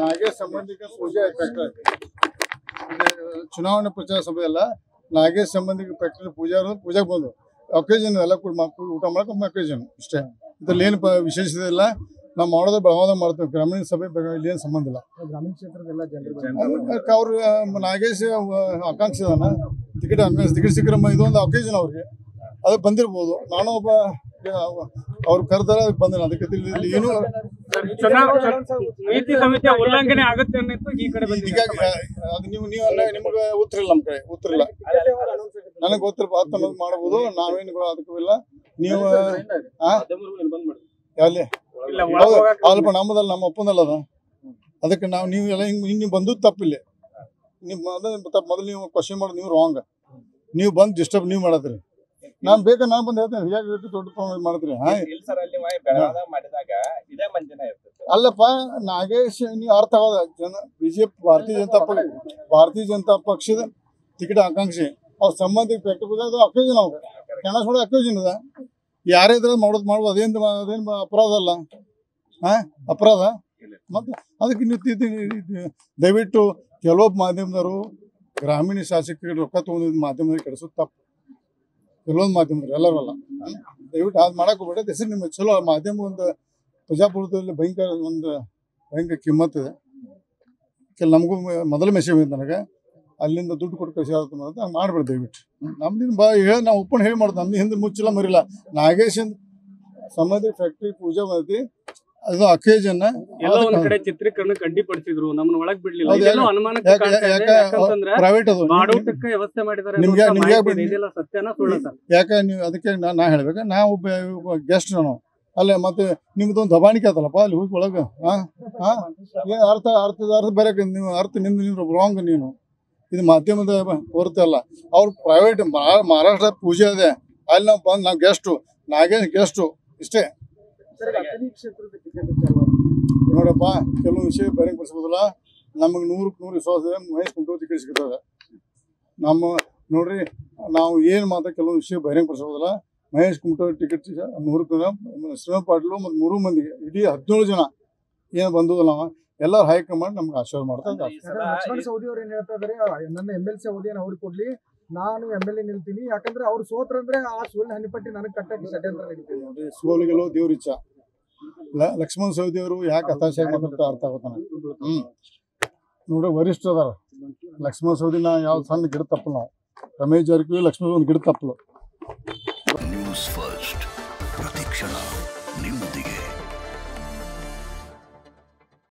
ನಾಗೇಶ್ ಸಂಬಂಧಿಕ ಪೂಜೆ ಚುನಾವಣೆ ಪ್ರಚಾರ ಸಭೆ ಅಲ್ಲ ನಾಗೇಶ್ ಸಂಬಂಧಿಕ ಫ್ಯಾಕ್ಟರಿ ಪೂಜಾರು ಪೂಜೆಗೆ ಬಂದು ಅಕೇಜನ್ ಎಲ್ಲ ಕೂಡ ಮಕ್ಕಳು ಊಟ ಮಾಡಕ್ಕೆ ಅಕೇಜನ್ ಇಷ್ಟೇ ಇದ್ರಲ್ಲಿ ಏನು ವಿಶೇಷತೆ ಇಲ್ಲ. ನಾವು ಮಾಡೋದು ಬೆಳಗಾದ ಮಾಡ್ತೇವೆ. ಗ್ರಾಮೀಣ ಸಭೆ ಇಲ್ಲಿ ಏನು ಸಂಬಂಧ ಇಲ್ಲ. ಗ್ರಾಮೀಣ ಅವ್ರು ನಾಗೇಶ್ ಆಕಾಂಕ್ಷಿದಾನ ಆಕಾಂಕ್ಷಿ ಅದಾನ ಟಿಕೆಟ್ ಆಕಾಂಕ್ಷಿ ಟಿಕೆಟ್ ಸಿಕ್ಕರಮ್ಮ ಇದೊಂದು ಅಕೇಜನ್ ಅವ್ರಿಗೆ. ಅದಕ್ಕೆ ಬಂದಿರ್ಬೋದು. ನಾನು ಒಬ್ಬ ಅವ್ರು ಕರೆದಾರ ಬಂದಿಲ್ಲ. ಅದಕ್ಕೆ ಏನು ನೀತಿ ಸಂಹಿತೆ ಉಲ್ಲಂಘನೆ ಆಗುತ್ತೆ ಅನ್ನಿತ್ತು ಈ ಕಡೆ ಬಂದಿದೆ. ಅದು ನೀವು ನೀವು ನಿಮ್ಗೆ ಉತ್ತರ ಇಲ್ಲ ನಮ್ಮ ಕಡೆ ಉತ್ತರ ಇಲ್ಲ ನನಗೆ ಅನ್ನೋದು ಮಾಡ್ಬೋದು ನಾವೇನು ಅದಕ್ಕೂ ಇಲ್ಲ. ನೀವು ಅಲ್ಪ ನಮ್ಮದಲ್ಲ ನಮ್ಮ ಒಪ್ಪಂದಲ್ಲ ಅದ. ಅದಕ್ಕೆ ನಾವು ನೀವು ಎಲ್ಲ ಹಿಂಗ್ ಹಿಂಗ್ ನೀವು ಬಂದು ತಪ್ಪಿಲ್ಲ. ನೀವು ತಪ್ಪು ಮೊದಲು ನೀವು ಕ್ವಶನ್ ಮಾಡೋದು ನೀವು ರಾಂಗ್ ನೀವು ಬಂದು ಡಿಸ್ಟರ್ಬ್ ನೀವು ಮಾಡತ್ರಿ ನಾನು ಬೇಕಾ ನಾನ್ ಬಂದ್ ಹೇಳ್ತೇನೆ. ಹೇಗೆ ಇಟ್ಟು ದೊಡ್ಡ ಪ್ರಮಾಣ ಮಾಡಿದ್ರಿ. ಮಾಡಿದಾಗ ಇದೇ ಮಂದಿನ ಅಲ್ಲಪ್ಪ ನಾಗೇಶ್ ನೀವು ಅರ್ಥ ಆಗೋದ. ಜನ ಬಿಜೆಪಿ ಭಾರತೀಯ ಜನತಾ ಪಕ್ಷ ಭಾರತೀಯ ಜನತಾ ಪಕ್ಷದ ಟಿಕೆಟ್ ಆಕಾಂಕ್ಷಿ. ಅವ್ರ ಸಂಬಂಧಿಕ ಪೆಟ್ಟು ಅದು ಅಕ್ಯೂಜನ್ ಅವ್ರು ಕೆಣಸ್ ಸುಳ್ಳು ಅಕ್ಯೂಜನ್ ಅದ ಯಾರೇ ಇದ್ರೆ ಮಾಡೋದು ಮಾಡ್ಬೋದು. ಅದೇನು ಅದೇನ್ ಅಪರಾಧ ಅಲ್ಲ. ಹಾ ಅಪರಾಧ. ಮತ್ತೆ ಅದಕ್ಕೆ ನೀವು ದಯವಿಟ್ಟು ಕೆಲವೊಬ್ಬ ಮಾಧ್ಯಮದವರು ಗ್ರಾಮೀಣ ಶಾಸಕರಿಗೆ ರೊಕ್ಕ ತಗೊಂಡಿದ್ದ ಮಾಧ್ಯಮದಲ್ಲಿ ಕೆಡಿಸೋದು ತಪ್ಪು. ಕೆಲವೊಂದು ಮಾಧ್ಯಮರು ಎಲ್ಲರೂ ಅಲ್ಲ ಹ್ಮ್? ದಯವಿಟ್ಟು ಅದು ಮಾಡಕ್ಕೆ ಹೋಗ್ಬೇಡ. ಹೆಸರು ನಿಮ್ಮ ಚಲೋ ಮಾಧ್ಯಮ ಒಂದು ಪ್ರಜಾಪ್ರಭುತ್ವದಲ್ಲಿ ಭಯಂಕರ ಒಂದು ಭಯಂಕರ ಕಿಮ್ಮತ್ತು ಕೆಲ ನಮಗೂ ಮೊದಲ ಮೆಸೇಜ್ ಬಂದಿದೆ ನನಗೆ. ಅಲ್ಲಿಂದ ದುಡ್ಡು ಕೊಟ್ಟು ಕಳಿಸಿ ಅಂತ ಹಂಗೆ ಮಾಡ್ಬೇಡಿ ದಯವಿಟ್ಟು. ನಮ್ದಿನ ಬಾ, ಹೇಳಿ, ನಾವು ಒಪ್ಪನ್ ಹೇಳಿ ಮಾಡೋದು ನಮ್ದು ಹಿಂದೆ ಮುಚ್ಚಿಲ್ಲ, ಮರಿಲ್ಲ. ನಾಗೇಶನ್ ಸಮಾಧಿ ಫ್ಯಾಕ್ಟ್ರಿ ಪೂಜಾ ಮಾಡಿ ಅದು ಅಕೇಜನ್ ಎಲ್ಲ ಒಂದ್ ಕಡೆ ಚಿತ್ರೀಕರಣಕ್ಕೆ ಖಂಡಿಪಡಿಸಿದ್ರು ನಮ್ಮನ್ನ ಒಳಗ್ ಬಿಡ್ಲಿಲ್ಲ. ಇದೆಲ್ಲ ಅನುಮಾನಕ್ಕೆ ಯಾಕಂತಂದ್ರೆ ಪ್ರೈವೇಟ್ ಅದು. ಬಾಡೂಟಕ್ಕೆ ವ್ಯವಸ್ಥೆ ಮಾಡಿದ್ದಾರೆ ನಿಮ್ಗೆ- ನಿಮ್ಗೆ ಇದೆಲ್ಲ ಸತ್ಯನ ಸುಳ್ಳ ಸರ್ ಯಾಕೆ ನೀವು ಅದಕ್ಕೆ ನಾ ಹೇಳ್ಬೇಕು. ನಾ ಒಬ್ಬ ಗೆಸ್ಟ್ ನಾನು. ಅಲ್ಲೇ ಮತ್ತೆ ನಿಮ್ದೊಂದು ದಬಾಣಿಕೆ ಆತಲ್ಲಪ್ಪ ಅಲ್ಲಿ ಹೋಗಿ ಒಳಗೆ? ಹಾಂ ಹಾ ಅರ್ಥ ಅರ್ಥದ ಅರ್ಥ ಬೇರೆ ನೀವು ಅರ್ಥ ನಿಮ್ದು ನೀವು ರಾಂಗ್ ನೀನು. ಇದು ಮಾಧ್ಯಮದ ಹೊರತು ಅಲ್ಲ. ಅವ್ರು ಪ್ರೈವೇಟ್ ಮಹಾರಾಷ್ಟ್ರ ಪೂಜೆ ಇದೆ. ಅಲ್ಲಿ ನಾವು ಬಂದು ನಾವು ಗೆಸ್ಟು ನಾಗೇಶ್ ಗೆಸ್ಟು ಇಷ್ಟೇ. ನೋಡಪ್ಪ ಕೆಲವು ವಿಷಯ ಬಹಿರಂಗಪಡಿಸಬಹುದಲ್ಲ ನಮಗೆ ನೂರಕ್ಕೆ ನೂರು ವಿಶ್ವಾಸ ಇದೆ ಮಹೇಶ್ ಕುಂಟೋತಿ ಟಿಕೆಟ್ ಸಿಗ್ತದೆ ನಮ್ಮ ನೋಡ್ರಿ ನಾವು ಏನು ಮಾತ್ರ ಕೆಲವು ವಿಷಯ ಬಹಿರಂಗಪಡಿಸಬಹುದಲ್ಲ ಮಹೇಶ್ ಕುಮಟೋ ಟಿಕೆಟ್ ನೂರಕ್ಕೆ ಶ್ರೀರಾಮ್ ಪಾಟೀಲು ಮತ್ತು ಮೂರು ಮಂದಿಗೆ ಇಡೀ ಹದಿನೇಳು ಜನ ಏನು ಬಂದದಲ್ಲ ನಾವು ಎಲ್ಲರೂ ಹೈಕಮಾಂಡ್ ನಮ್ಗೆ ಆಶೀರ್ವಾದ ಮಾಡ್ತಾ ಲಕ್ಷ್ಮಣ ಸವದಿ ಅವ್ರು ಏನು ಹೇಳ್ತಾ ಇದಾರೆ? ನನ್ನ ಎಂ ಎಲ್ ಸಿ ಅವಧಿಯನ್ನು ಅವ್ರಿಗೆ ಕೊಡ್ಲಿ? ನಾನು ಎಂ ಎಲ್ ಎ ನಿಲ್ತೀನಿ. ಯಾಕಂದ್ರೆ ಅವ್ರು ಸೋತ್ರಂದ್ರೆ ಆ ಸುಳ್ಳು ಹನಿಪಟ್ಟಿ ನನಗೆ ಕಟ್ಟಕ್ಕೆ ಷಡ್ಯಂತ್ರ ದೇವ್ರ ಇಚ್ಛ. ಲ- ಲಕ್ಷ್ಮಣ್ ಸವದಿ ಅವರು ಯಾಕೆ ಹತಾಶೆ ಮಾತಾಡ್ತಾ ಅರ್ಥ ಆಗುತ್ತಾನೆ ಹ್ಮ್. ನೋಡ್ರಿ ವರಿಷ್ಠ ಅದಾರ. ಲಕ್ಷ್ಮಣ ಸೌದಿನ ಯಾವ ಸಣ್ಣ ಗಿಡ ತಪ್ಪಲು ರಮೇಶ್ ಜಾರಕಿಹೊಳಿ ಲಕ್ಷ್ಮಣ ಒಂದು ಗಿಡ ತಪ್ಪಲು. ನ್ಯೂಸ್ ಫಸ್ಟ್ ಪ್ರತಿಕ್ಷಣ